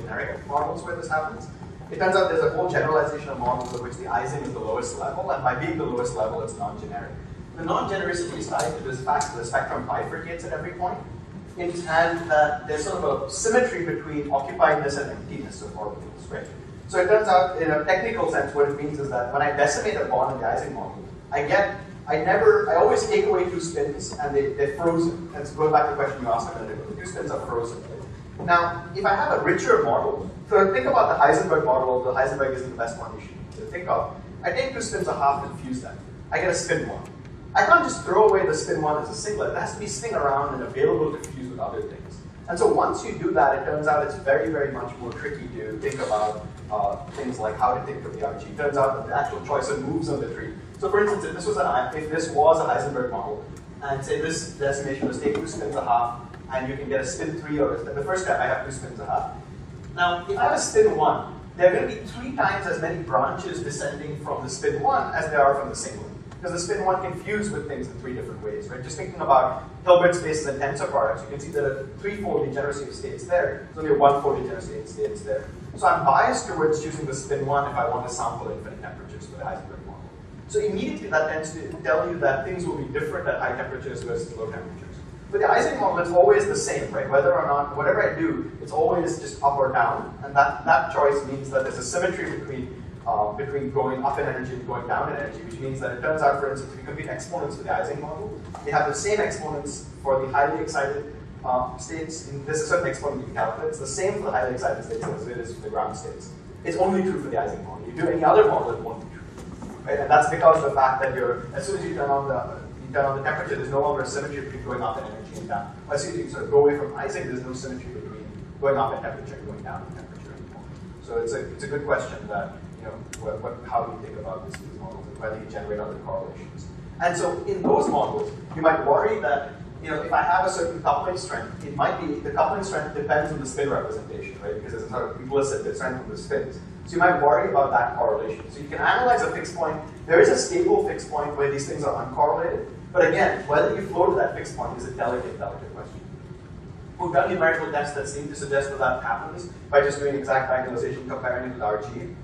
generic models where this happens. It turns out there's a whole generalization of models of which the Ising is the lowest level, and by being the lowest level, it's non-generic. The non-genericity is tied to this fact that the spectrum bifurcates at every point, and that there's sort of a symmetry between occupiedness and emptiness of orbitals, right? So it turns out, in a technical sense, what it means is that when I decimate a bond in the Ising model, I get, I never, I always take away two spins and they, they're frozen. And so going back to the question you asked a minute ago, the two spins are frozen. Now, if I have a richer model, so think about the Heisenberg model, although Heisenberg isn't the best one you should think of. I take two spins a half and fuse them. I get a spin one. I can't just throw away the spin one as a singlet. It has to be sitting around and available to fuse with other things. And so once you do that, it turns out it's very, very much more tricky to think about uh, things like how to think of the RG. It turns out that the actual choice of moves on the tree. So for instance, if this was an if this was a Heisenberg model, and say this decimation was take two spins a half, and you can get a spin three, or the first step I have two spins a half. Now, if I have a spin one, there are going to be three times as many branches descending from the spin one as there are from the singlet because the spin one can fuse with things in three different ways, right? Just thinking about Hilbert spaces and tensor products, you can see that a threefold degeneracy of states there, there's only a one-fold degeneracy of states there. So I'm biased towards choosing the spin one if I want to sample infinite temperatures for the Heisenberg model. So immediately that tends to tell you that things will be different at high temperatures versus low temperatures. But the Ising model, it's always the same, right? Whether or not, whatever I do, it's always just up or down. And that, that choice means that there's a symmetry between uh, between going up in energy and going down in energy, which means that it turns out, for instance, if you compute exponents for the Ising model, they have the same exponents for the highly excited uh, states. In, there's a certain exponent you can calculate. It's the same for the highly excited states as it is for the ground states. It's only true for the Ising model. You do any other model, it won't be true. Right? And that's because of the fact that you're, as soon as you turn on the on the temperature, there's no longer a symmetry between going up in energy and down. As you sort of go away from Ising, there's no symmetry between going up in temperature and going down in temperature anymore. So it's a, it's a good question that you know, what, what, how do you think about this, these models and whether you generate other correlations. And so in those models, you might worry that you know, if I have a certain coupling strength, it might be, the coupling strength depends on the spin representation, right? Because it's sort of implicit, the strength of the spins. So you might worry about that correlation. So you can analyze a fixed point. There is a stable fixed point where these things are uncorrelated. But again, whether you flow to that fixed point is a delicate, delicate question. We've done numerical tests that seem to suggest that that happens by just doing exact diagonalization, comparing it with RG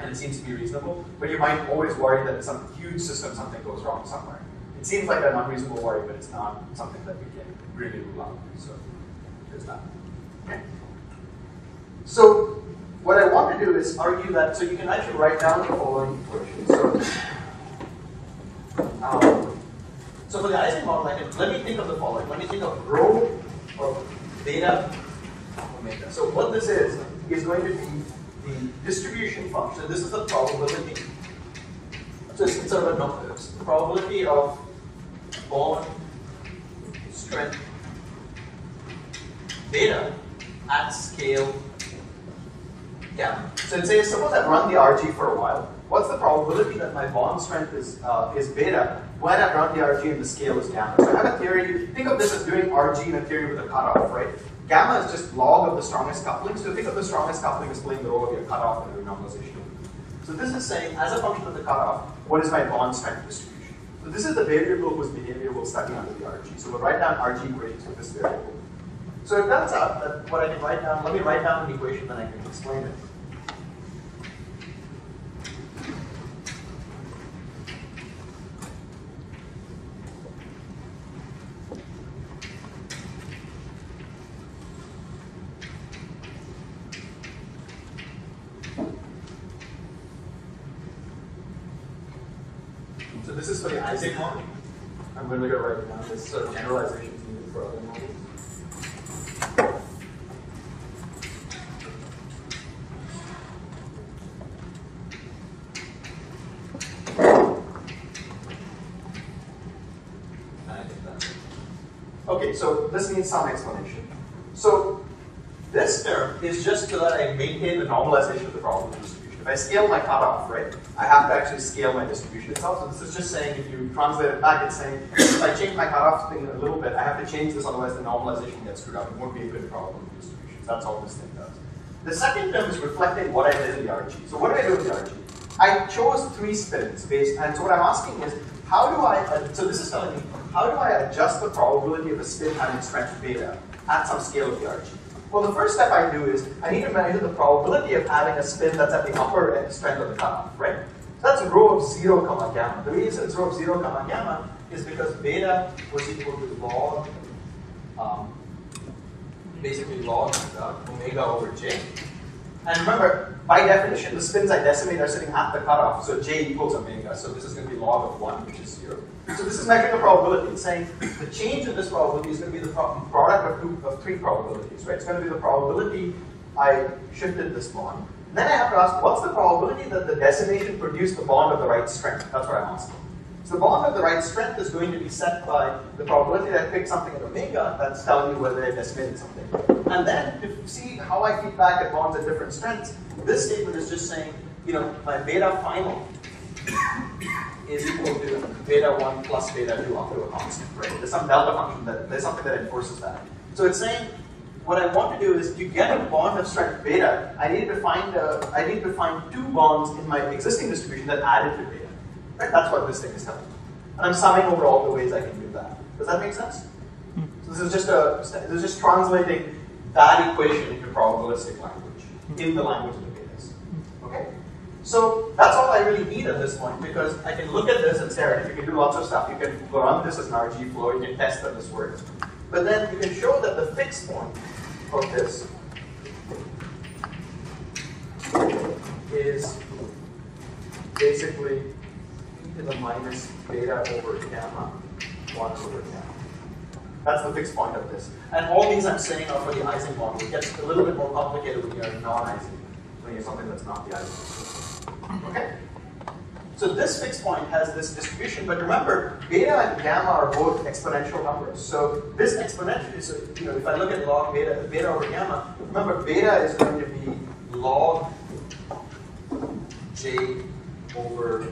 and it seems to be reasonable, but you might always worry that in some huge system something goes wrong somewhere. It seems like an unreasonable worry, but it's not something that we can really rule out. So there's that. Okay. So what I want to do is argue that, so you can actually write down the following equation. So, so for the Ising model, I can, let me think of the following. Let me think of rho of beta omega. So what this is, is going to be the distribution function. This is the probability. So it's a the probability of bond strength beta at scale gamma. So let's say, suppose I've run the RG for a while. What's the probability that my bond strength is, uh, is beta when I've run the RG and the scale is gamma? So I have a theory, think of this as doing RG in a theory with a cutoff, right? Gamma is just log of the strongest coupling. So think of the strongest coupling as playing the role of your cutoff and your normalization. So this is saying, as a function of the cutoff, what is my bond strength distribution? So this is the variable whose behavior we'll study under the RG. So we'll write down RG equations with this variable. So it turns out that what I can write down, let me write down an equation, then I can explain it. Ising model. I'm going to go write down this sort of generalization needed for other models. Okay, so this needs some explanation. So this term is just so that I maintain the normalization of the problem if I scale my cutoff, right, I have to actually scale my distribution itself. So this is just saying, if you translate it back, it's saying, if I change my cutoff thing a little bit, I have to change this, otherwise the normalization gets screwed up. It won't be a good problem for distributions. That's all this thing does. The second term is reflecting what I did in the RG. So what did I do in the RG? I chose three spins based, and so what I'm asking is, how do I, uh, so this is telling me, how do I adjust the probability of a spin having strength beta at some scale of the RG? Well, the first step I do is I need to measure the probability of having a spin that's at the upper end strength of the cutoff, right? So that's rho of 0 comma gamma. The reason it's rho of 0 comma gamma is because beta was equal to log, um, basically log uh, omega over j. And remember, by definition, the spins I decimate are sitting at the cutoff, so j equals omega. So this is going to be log of 1, which is 0. So this is measuring a probability. It's saying the change in this probability is going to be the product of, two, of three probabilities, right? It's going to be the probability I shifted this bond. Then I have to ask, what's the probability that the decimation produced the bond of the right strength? That's what I'm asking. So the bond of the right strength is going to be set by the probability that I picked something at omega that's telling me whether I decimated something. And then if you see how I feed back at bonds at different strengths, this statement is just saying, you know, my beta final is equal to beta 1 plus beta 2 up to a constant, right? There's some delta function that, there's something that enforces that. So it's saying, what I want to do is to get a bond of strength beta, I need to find a, I need to find two bonds in my existing distribution that added to beta. Right? That's what this thing is telling me. And I'm summing over all the ways I can do that. Does that make sense? Hmm. So this is just a this is just translating that equation into probabilistic language in the language of the betas. Okay? So that's all I really need at this point because I can look at this and say, right, you can do lots of stuff. You can run this as an RG flow, you can test that this works. But then you can show that the fixed point of this is basically e to the minus beta over gamma, 1 over. That's the fixed point of this. And all these I'm saying are for the Ising model. It gets a little bit more complicated when you're non-Ising, when you're something that's not the Ising. Okay? So this fixed point has this distribution, but remember, beta and gamma are both exponential numbers. So this exponential is, you know, if I look at log beta, beta over gamma, remember beta is going to be log j over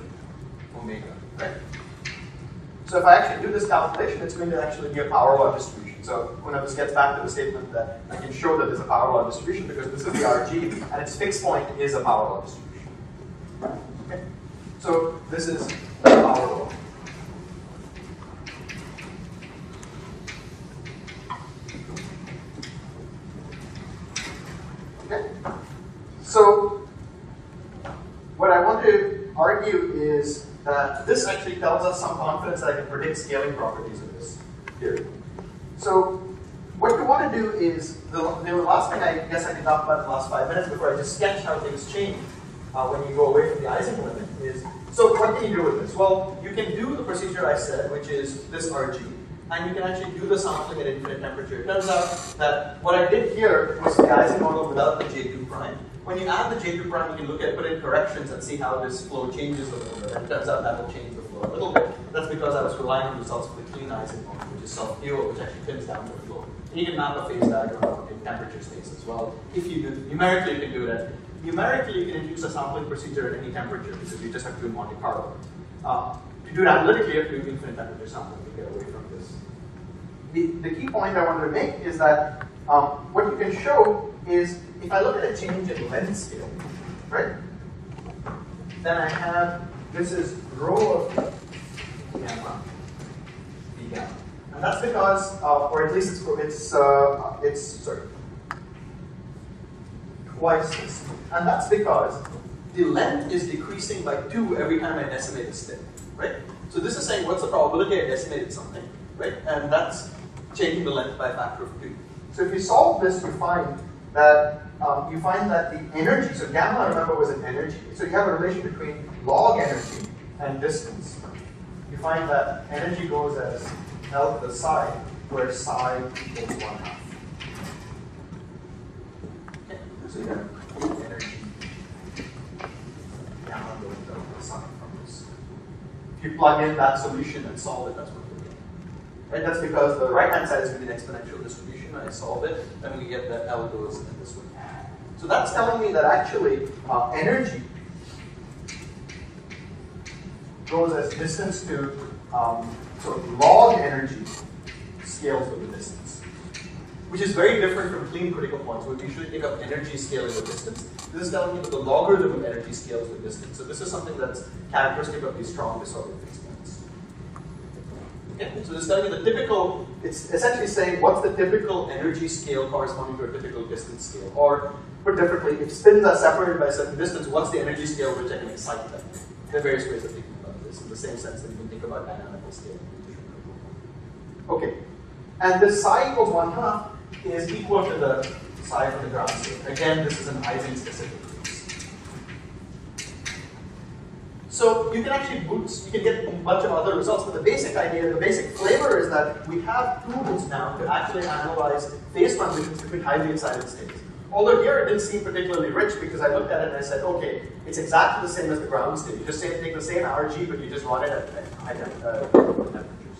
omega, right? So if I actually do this calculation, it's going to actually be a power law distribution. So when this gets back to the statement that I can show that there's a power law distribution because this is the RG, and its fixed point is a power law distribution. Okay? So this is our law. Okay? So what I want to argue is that this actually tells us some confidence that I can predict scaling properties of this theory. So what you want to do is, the, the last thing I guess I can talk about in the last five minutes before I just sketch how things change uh, when you go away from the Ising limit is, so what can you do with this? Well, you can do the procedure I said, which is this RG, and you can actually do the sampling at infinite temperature. It turns out that what I did here was the Ising model without the J2 prime. When you add the J2 prime, you can look at put in corrections and see how this flow changes a little bit. And it turns out that will change the flow a little bit. That's because I was relying on results of the clean model, which is self-dual, which actually pins down the flow. And you can map a phase diagram in temperature space as well. If you do, numerically, you can do that. numerically, you can induce a sampling procedure at any temperature because you just have to do Monte Carlo. Uh, to do it analytically, you have to do infinite temperature sampling to get away from this. The, the key point I wanted to make is that um, what you can show is if I look at a change in length scale, right? Then I have this is rho of gamma, v gamma, and that's because, uh, or at least it's it's uh, it's sorry, twice this. And that's because the length is decreasing by 2 every time I decimate a step, right? So this is saying what's the probability I decimated something, right? And that's changing the length by a factor of 2. So if you solve this, you find that um, you find that the energy, so gamma, remember, was an energy. So you have a relation between log energy and distance. You find that energy goes as L to the psi, where psi equals 1 half. So you have energy gamma going down the sine from this. If you plug in that solution and solve it, that's what. Right? That's because the right hand side is going an exponential distribution. I solve it, then we get that L goes in this way. So that's telling me that actually uh, energy goes as distance to um, so log energy scales with the distance which is very different from clean critical points, where we usually take up energy scaling with distance. This is telling me that the logarithm of energy scales with distance. So this is something that's characteristic of these strong points. Okay? So this is telling you the typical, it's essentially saying what's the typical energy scale corresponding to a typical distance scale. Or put differently, if spins are separated by a certain distance, what's the energy scale which I can excite them? There are various ways of thinking about this in the same sense that you can think about dynamical scale. Okay. And this psi equals one half is equal to the psi of the ground state. Again, this is an Ising specific So you can actually boot, you can get a bunch of other results, but the basic idea, the basic flavor is that we have tools now to actually analyze phase transitions between highly excited states. Although here it didn't seem particularly rich because I looked at it and I said, okay, it's exactly the same as the ground state. You just take the same RG, but you just run it at, high uh, temperatures.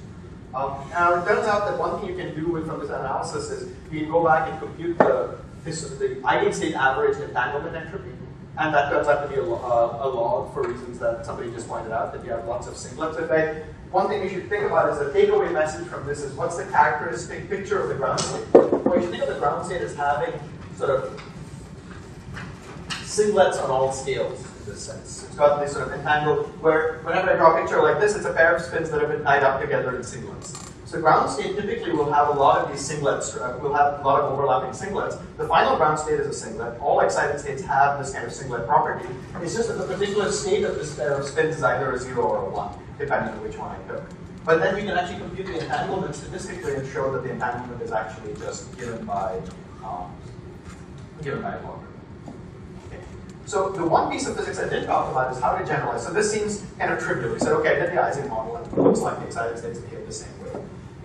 Um, now it turns out that one thing you can do from this analysis is you can go back and compute the, this, the eigenstate average entanglement entropy. And that turns out to be a, uh, a, log for reasons that somebody just pointed out, that you have lots of singlets. In fact, one thing you should think about is the takeaway message from this is what's the characteristic picture of the ground state? Well, you should think of the ground state as having sort of singlets on all scales in this sense. It's got this sort of entangled, where whenever I draw a picture like this, it's a pair of spins that have been tied up together in singlets. So ground state typically will have a lot of these singlets, uh, will have a lot of overlapping singlets. The final ground state is a singlet. All excited states have this kind of singlet property. It's just that the particular state of this pair of spins is either a zero or a one, depending on which one I took. But then we can actually compute the entanglement statistically and show that the entanglement is actually just given by um, given by a logarithm. So the one piece of physics I did talk about is how to generalize. So this seems kind of trivial. We said, okay, I did the Ising model, and it looks like the excited states behave the same.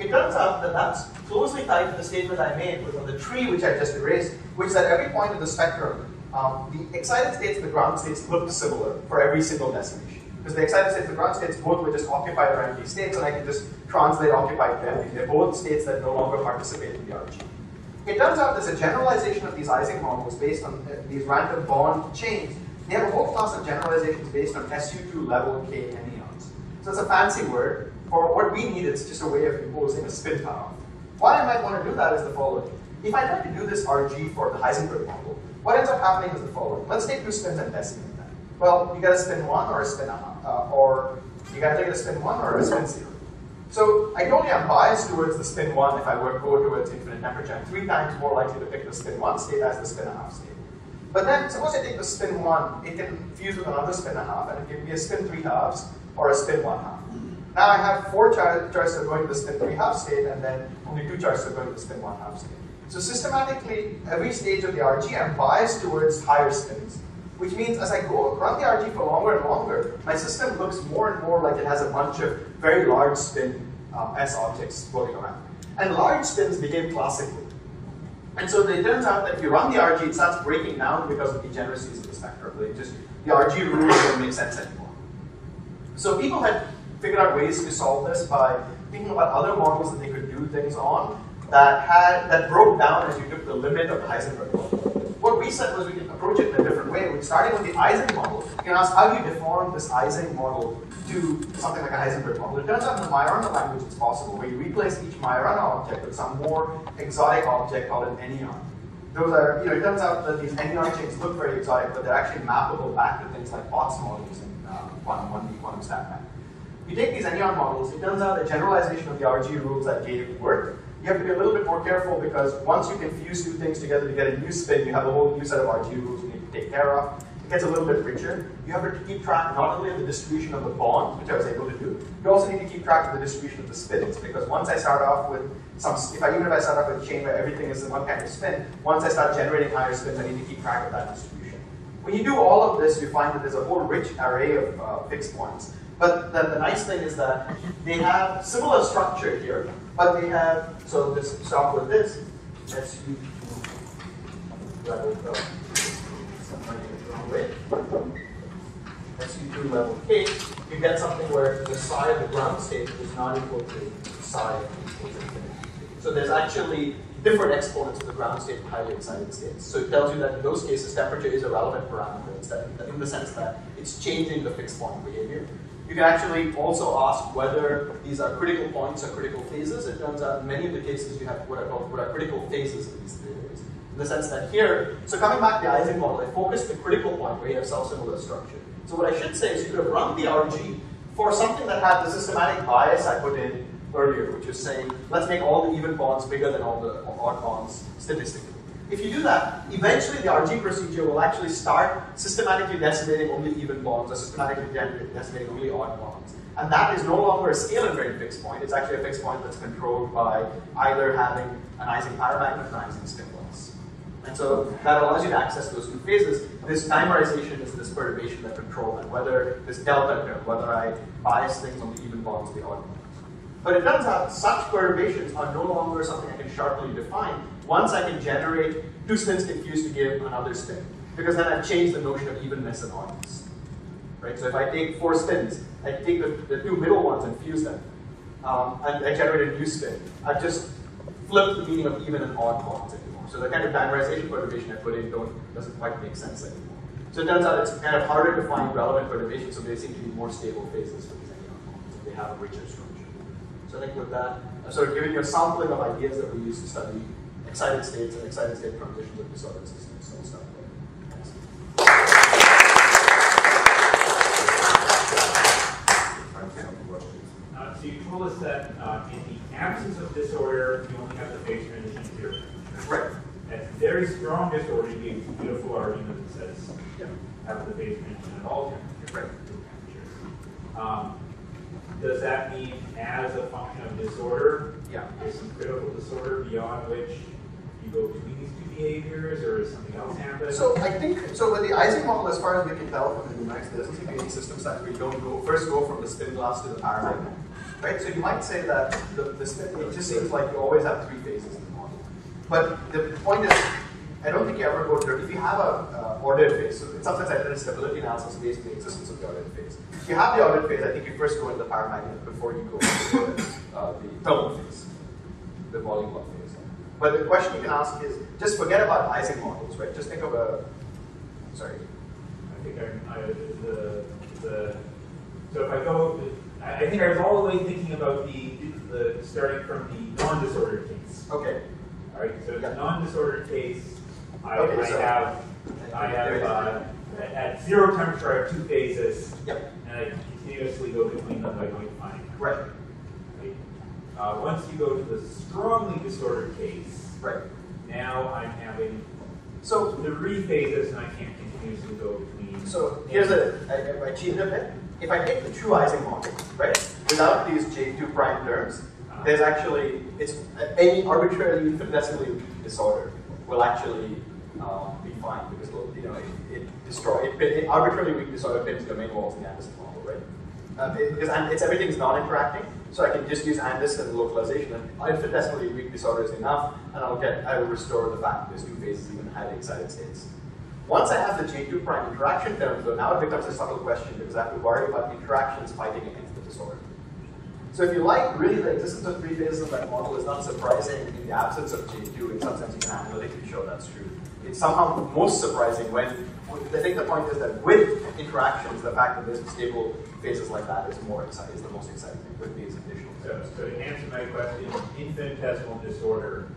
It turns out that that's closely tied to the statement I made on the tree which I just erased, which is at every point of the spectrum, um, the excited states and the ground states look similar for every single destination. Because the excited states and the ground states both were just occupied or empty states, and I can just translate occupied to empty. They're both states that no longer participate in the RG. It turns out there's a generalization of these Ising models based on uh, these random bond chains. They have a whole class of generalizations based on SU2 level K anyons. So it's a fancy word, for what we need, it's just a way of imposing a spin cutoff. Why I might want to do that is the following. If I try to do this RG for the Heisenberg model, what ends up happening is the following. Let's take two spins and decimate them. Well, you got a spin 1 or a spin uh, or you got to take a spin 1 or a spin 0. So I you I'm biased towards the spin 1 if I were to go towards infinite temperature. I'm three times more likely to pick the spin 1 state as the spin a half state. But then, suppose I take the spin 1, it can fuse with another spin a half, and it can be a spin 3 halves or a spin 1 half. Now I have four choices of going to the spin 3 half state, and then only two choices of going to the spin 1 half state. So systematically, every stage of the RG, I'm biased towards higher spins, which means as I go run the RG for longer and longer, my system looks more and more like it has a bunch of very large spin um, S objects floating around. And large spins became classical. And so it turns out that if you run the RG, it starts breaking down because of degeneracies of the spectrum. Like just the RG rules don't make sense anymore. So people had figured out ways to solve this by thinking about other models that they could do things on that had that broke down as you took the limit of the Heisenberg model. What we said was we can approach it in a different way. We Starting with the Ising model, you can ask how do you deform this Ising model to something like a Heisenberg model. It turns out in the Majorana language it's possible, where you replace each Majorana object with some more exotic object called an anyon. Those are, you know, it turns out that these anyon chains look very exotic, but they're actually mappable back to things like Potts models in uh, quantum 1D quantum stat you take these anyon models, it turns out a generalization of the RG rules that gave work. You have to be a little bit more careful because once you can fuse two things together to get a new spin, you have a whole new set of RG rules you need to take care of. It gets a little bit richer. You have to keep track not only of the distribution of the bonds, which I was able to do, you also need to keep track of the distribution of the spins because once I start off with some, if I, even if I start off with a chain where everything is in one kind of spin, once I start generating higher spins, I need to keep track of that distribution. When you do all of this, you find that there's a whole rich array of uh, fixed points. But the, the, nice thing is that they have similar structure here, but they have, so this start with this, as SU level SU2 level K, you get something where the psi of the ground state is not equal to psi equals infinity. So there's actually different exponents of the ground state and highly excited states. So it tells you that in those cases, temperature is a relevant parameter in the sense that it's changing the fixed point behavior. You can actually also ask whether these are critical points or critical phases. It turns out in many of the cases you have what are called what are critical phases of these theories. In the sense that here, so coming back to the Ising model, I focused the critical point where you have self-similar structure. So what I should say is you could have run the RG for something that had the systematic bias I put in earlier, which is saying, let's make all the even bonds bigger than all the odd bonds statistically. If you do that, eventually the RG procedure will actually start systematically decimating only even bonds or systematically decimating only odd bonds. And that is no longer a scale invariant fixed point. It's actually a fixed point that's controlled by either having an Ising paramagnet or an Ising glass. And so that allows you to access those two phases. This dimerization is this perturbation that control that, whether this delta term, whether I bias things on the even bonds or the odd bonds. But it turns out such perturbations are no longer something I can sharply define once I can generate two spins confused to give another spin. Because then I've changed the notion of evenness and oddness. Right? So if I take four spins, I take the, the two middle ones and fuse them, um, and I generate a new spin. I've just flipped the meaning of even and odd bonds anymore. So the kind of dimerization perturbation I put in don't, doesn't quite make sense anymore. So it turns out it's kind of harder to find relevant perturbations, so they seem to be more stable phases for these bonds. They have a richer structure. So I think with that, I'm sort of giving you a sampling of ideas that we use to study excited states and excited state transitions of disordered systems. So stuff uh, so you told us that uh, in the absence of disorder, you only have the phase transition zero. Right. At very strong disorder, you a beautiful argument that says yeah. have the phase transition at all Right. Um, does that mean as a function of disorder, yeah. there's some critical disorder beyond which go between these two behaviors, or something else happen? So I think, so with the Ising model, as far as we can tell from the numerics, there doesn't seem to be any system size you don't go, first go from the spin glass to the paramagnet. Right? So you might say that the, the spin, it just seems like you always have three phases in the model. But the point is, I don't think you ever go through, if you have a uh, ordered phase, so in some sense I did a stability analysis based on the existence of the ordered phase. If you have the ordered phase, I think you first go into the paramagnet before you go into uh, the phase, the volume phase. But the question you can ask is, just forget about Ising models, right? Just think of a, sorry. I think I, I the, the, so if I go, I, think I was all the way thinking about the, the starting from the non-disordered case. Okay. All right, so Yeah. the non-disordered case, I, Okay, I so- have, I have, uh, at- zero temperature, I have two phases, Yep. and I continuously go between them by going fine. Right? Uh, once you go to the strongly disordered case, Right. now I'm having So, three phases, and I can't continuously go between. so here's a, cheated a bit. If I take the true Ising model, right, without these J2 prime terms, there's actually, it's any arbitrarily weak disorder will actually um, be fine because, you know, it, it destroy, it, it arbitrarily weak disorder pins domain walls in the Anderson model, right? Um, it, because and it's everything's non-interacting, so I can just use Anderson localization and infinitesimally weak disorder is enough, and I'll get, I will restore the fact that there's two phases even highly excited states. Once I have the J2 prime interaction term, though, now it becomes a subtle question because I have to worry about interactions fighting against the disorder. So if you like, really the existence of three phases of that model is not surprising in the absence of J2. In some sense, you can analytically show that's true. It's somehow most surprising when, I think the point is that with interactions, the fact that there's stable phases like that is more exciting, is the most exciting thing with these additional So, so to answer my question, infinitesimal disorder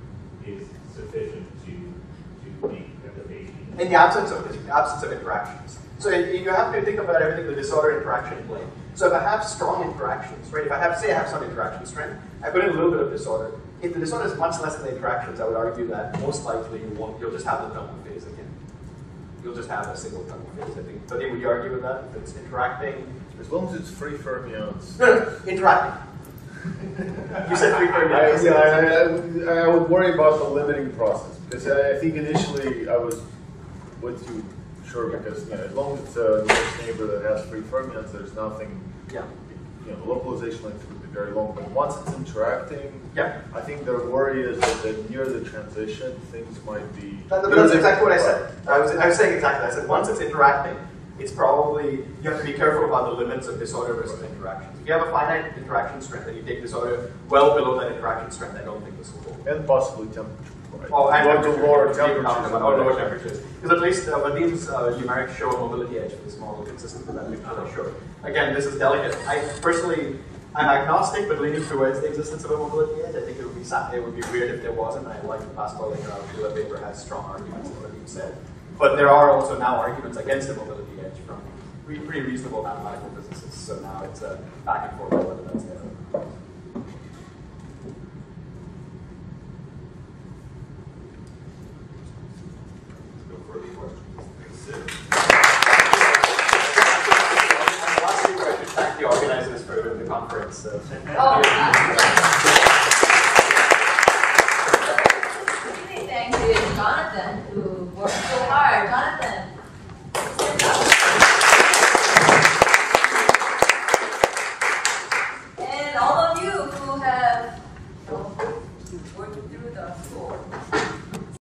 is sufficient to, to make the in the absence of the absence of interactions. So you you have to think about everything the disorder interaction plane. So if I have strong interactions, right? If I have say I have some interaction strength, I put in a little bit of disorder. If the disorder is much less than the interactions, I would argue that most likely you won't. You'll just have the thermal phase again. You'll just have a single thermal phase. I think. But would you argue with that? If it's interacting, As long as it's free fermions. no, no, interacting. you said three I, fermions. yeah, I, I, would- I would worry about the limiting process because I, I think initially I was with you, sure, because you know, as long as it's a nearest neighbor that has free fermions, there's nothing, Yeah. you know, the localization length would be very long. But once it's interacting, Yeah. I think their worry is that, that near the transition, things might be. That- but that's exactly what I said. I was, I was saying exactly. I said once it's interacting, it's probably you have to be careful about the limits of disorder versus interactions. If you have a finite interaction strength and you take disorder well below that interaction strength, I don't think this will hold. And possibly temperature. Right? Oh, and Go to temperature. lower We were talking temperatures. about- Oh, lower temperatures. Because at least uh, Vadim's uh, numerics show a mobility edge for this model consistent with that picture sure. Again, this is delicate. I personally, I'm agnostic, but leaning towards the existence of a mobility edge. I think it would be sad, it would be weird if there wasn't. I like the later on. Gila paper has strong arguments, as Vadim said. But there are also now arguments against the mobility edge from pretty reasonable mathematical physicists. So now it's a back and forth whether that's there.